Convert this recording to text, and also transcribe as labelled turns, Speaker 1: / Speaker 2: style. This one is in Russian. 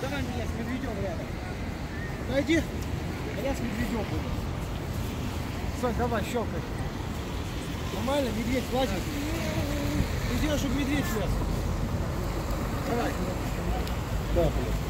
Speaker 1: Давай меня с медведем рядом. Найди. А я с медведем буду. Сонь, давай, щелкай. Нормально, медведь лазит. Ты сделай, чтобы медведь лез. Да, блин.